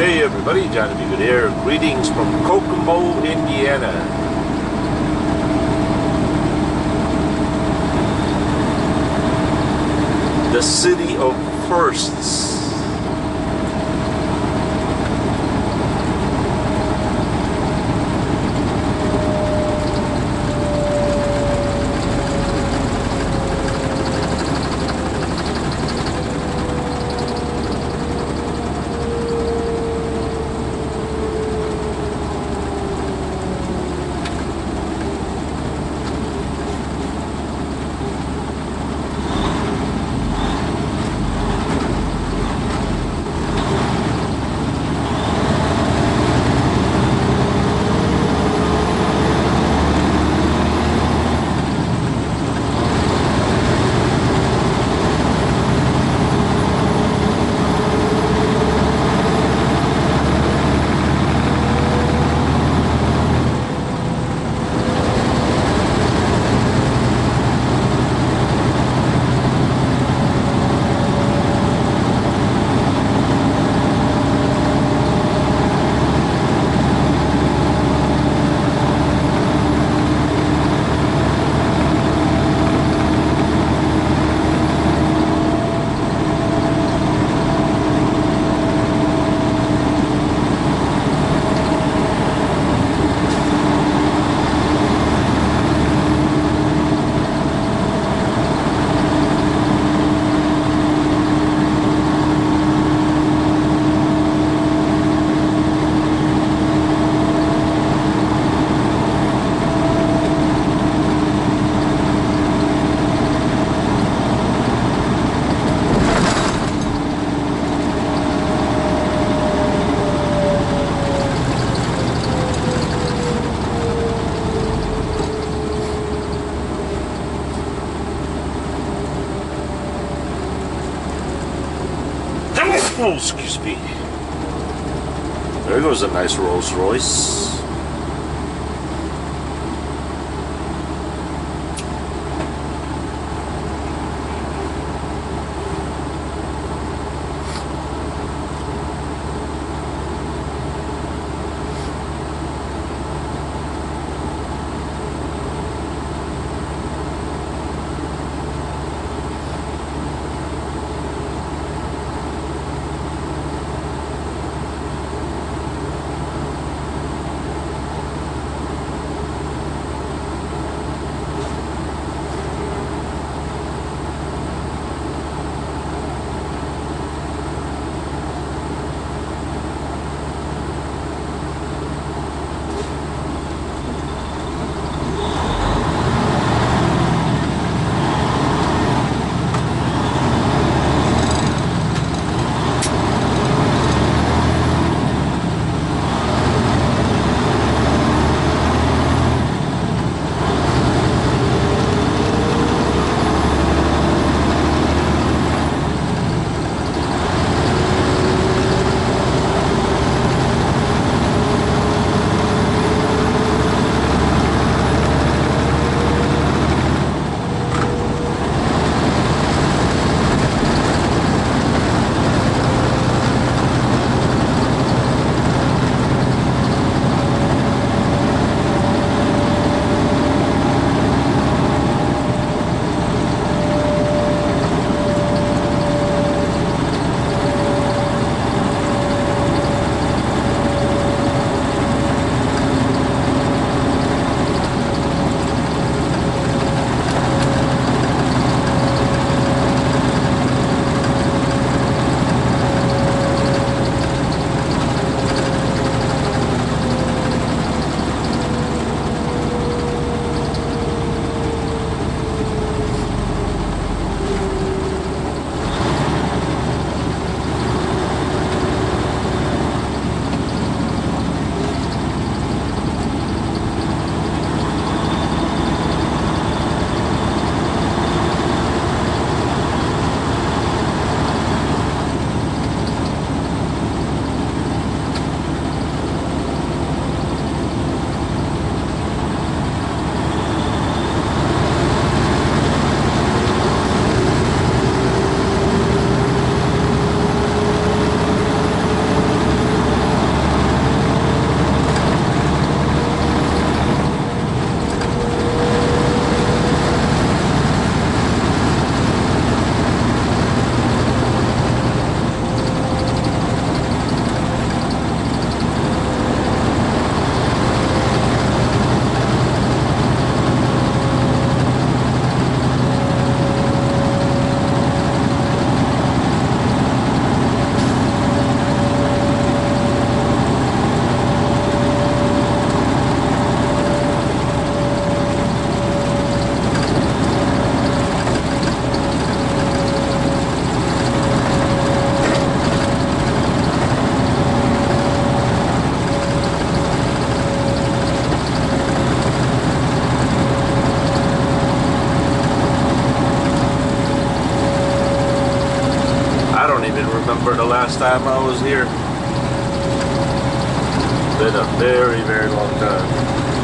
day, everybody. Johnny B. Good here. Greetings from Kokomo, Indiana. The city of firsts. Oh, excuse me. There goes a nice Rolls Royce. Remember the last time I was here. It's Been a very, very long time.